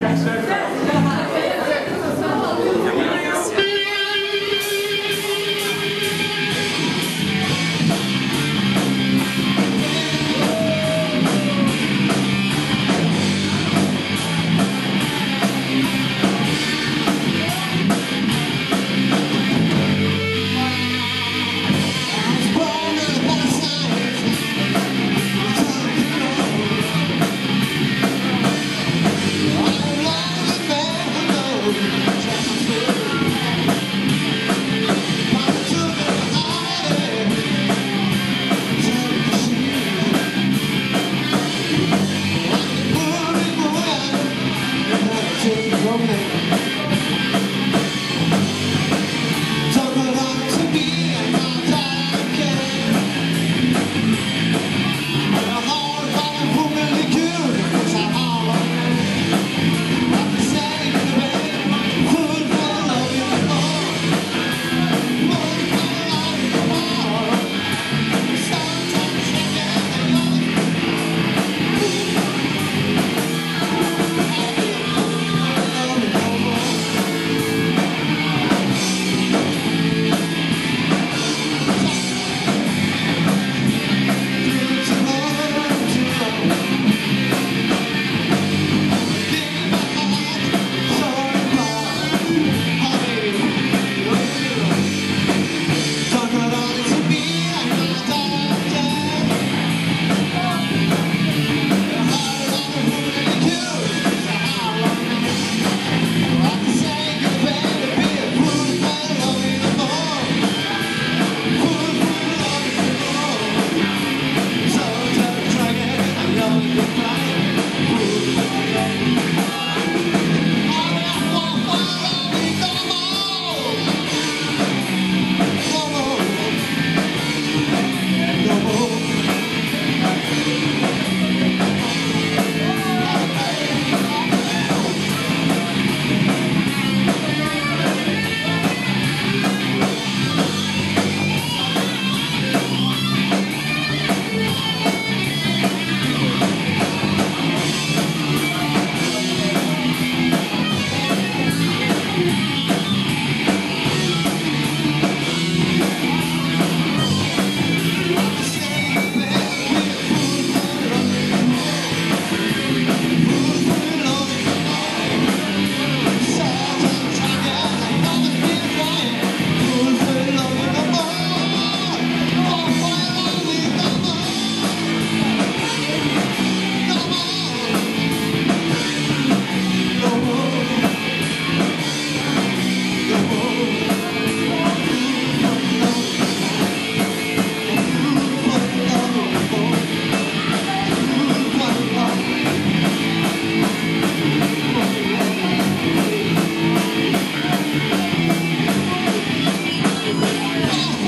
You. Yeah.